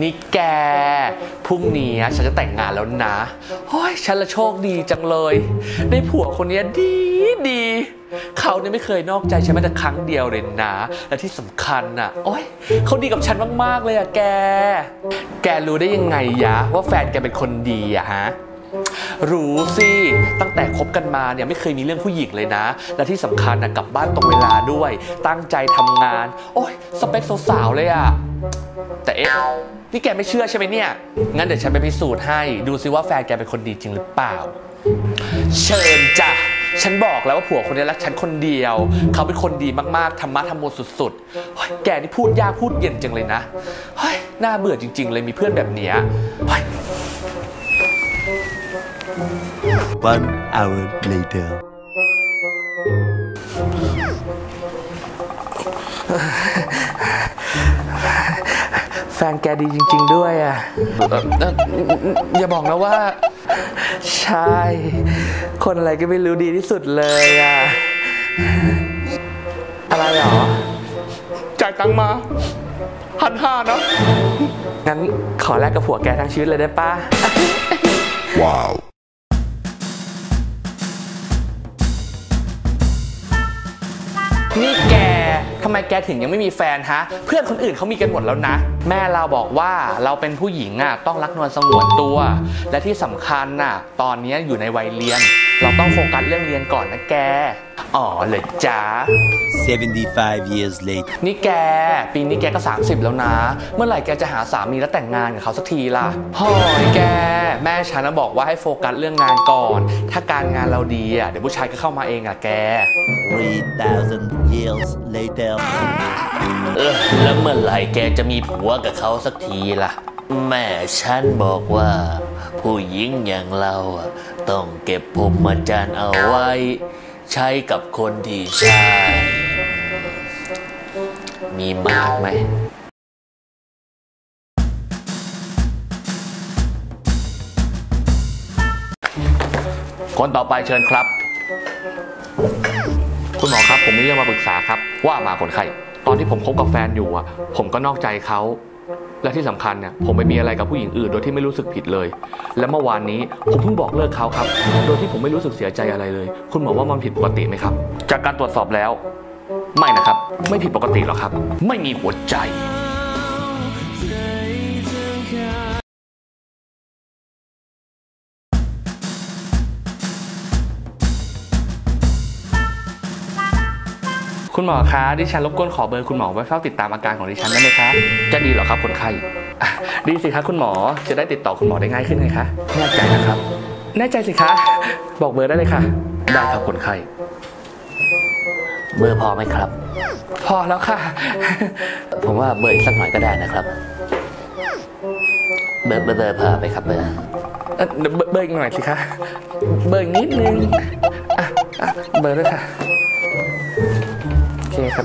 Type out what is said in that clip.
นี่แก พรุ่งนี้ฉันจะแต่งงานแล้วนะโอ้ยฉันละโชคดีจังเลย ได้ผัวคนเนี้ยดีดี เขาเนี่ยไม่เคยนอกใจฉันแม้แต่ครั้งเดียวเลยนะ และที่สำคัญน่ะ โอ้ยเขาดีกับฉันมาก ๆ เลยอะแก แกรู้ได้ยังไงยะ ว่าแฟนแกเป็นคนดีอะฮะรู้สิตั้งแต่คบกันมาเนี่ยไม่เคยมีเรื่องผู้หญิงเลยนะ และที่สำคัญนะกลับบ้านตรงเวลาด้วย ตั้งใจทำงาน โอ้ยสเปคสาวๆเลยอะแต่เอ๊ะ นี่แกไม่เชื่อใช่ไหมเนี่ย งั้นเดี๋ยวฉันไปพิสูจน์ให้ ดูซิว่าแฟนแกเป็นคนดีจริงหรือเปล่า เชิญจ้ะ ฉันบอกแล้วว่าผัวคนนี้รักฉันคนเดียว เขาเป็นคนดีมากๆ ธรรมะธรรมโมสุดๆเฮ้ยแกนี่พูดยากพูดเย็นจังเลยนะ เฮ้ย น่าเบื่อจริง ๆ เลยมีเพื่อนแบบเนี้ยเฮ้ย One hour later. แฟนแกดีจริง ๆ ด้วยอะเอ่อเอ่ออย่าบอกนะว่า ใช่ คนอะไรก็ไม่รู้ดีที่สุดเลยอะ อะไรหรอ จ่ายตังค์มาพันห้านะ งั้นขอแลกกับผัวแกทั้งชีวิตเลยได้ปะ Wow. นี่แก ทำไมแกถึงยังไม่มีแฟนฮะ เพื่อนคนอื่นเขามีกันหมดแล้วนะ แม่เราบอกว่าเราเป็นผู้หญิงอะต้องรักนวลสงวนตัว และที่สำคัญน่ะ ตอนนี้อยู่ในวัยเรียน เราต้องโฟกัสเรื่องเรียนก่อนนะแก อ๋อเลยจ้า75 years later. นี่แก ปีนี้แกก็ 30 แล้วนะ เมื่อไหร่แกจะหาสามีแล้วแต่งงานกับเขาสักทีล่ะหอยแก แม่ฉันนะบอกว่าให้โฟกัสเรื่องงานก่อน ถ้าการงานเราดีอะเดี๋ยวผู้ชายก็เข้ามาเองอะแก 3,000 years later. เออแล้วเมื่อไหร่แกจะมีผัวกับเขาสักทีล่ะ แม่ฉันบอกว่า ผู้หญิงอย่างเราอะต้องเก็บพรหมจรรย์เอาไว้ ใช้กับคนที่ใช่ มีมากไหม คนต่อไปเชิญครับ คุณหมอครับ ผมมีเรื่องมาปรึกษาครับ ว่ามาคนไข้ตอนที่ผมคบกับแฟนอยู่อะผมก็นอกใจเขาและที่สำคัญเนี่ยผมไปมีอะไรกับผู้หญิงอื่นโดยที่ไม่รู้สึกผิดเลย และเมื่อวานนี้ผมเพิ่งบอกเลิกเขาครับ โดยที่ผมไม่รู้สึกเสียใจอะไรเลย คุณหมอว่ามันผิดปกติไหมครับ จากการตรวจสอบแล้ว ไม่นะครับ ไม่ผิดปกติหรอกครับ ไม่มีหัวใจ คุณหมอคะดิฉันรบกวนขอเบอร์คุณหมอไว้เฝ้าติดตามอาการของดิฉันได้ไหมคะจะดีเหรอครับคนไข้อะดีสิคะคุณหมอจะได้ติดต่อคุณหมอได้ง่ายขึ้นไงคะแน่ใจนะครับ แน่ใจสิคะ บอกเบอร์ได้เลยค่ะ ได้ครับคนไข้เบอร์พอไหมครับ พอแล้วค่ะ ผมว่าเบอร์อีกสักหน่อยก็ได้นะครับ เบอร์เบอร์เบอร์พาไปครับเบอร์เอ่อเบอร์เบอร์อีกหน่อยสิคะ เบอร์อีกนิดนึงอะอะเบอร์ด้วยค่ะ โอ